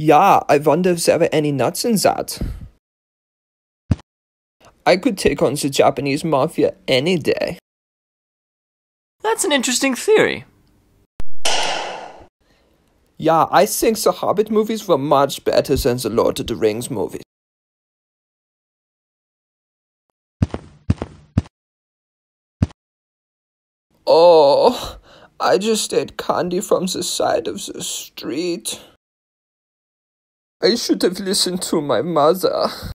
Yeah, I wonder if there were any nuts in that. I could take on the Japanese mafia any day. That's an interesting theory. Yeah, I think the Hobbit movies were much better than the Lord of the Rings movies. Oh, I just ate candy from the side of the street. I should have listened to my mother.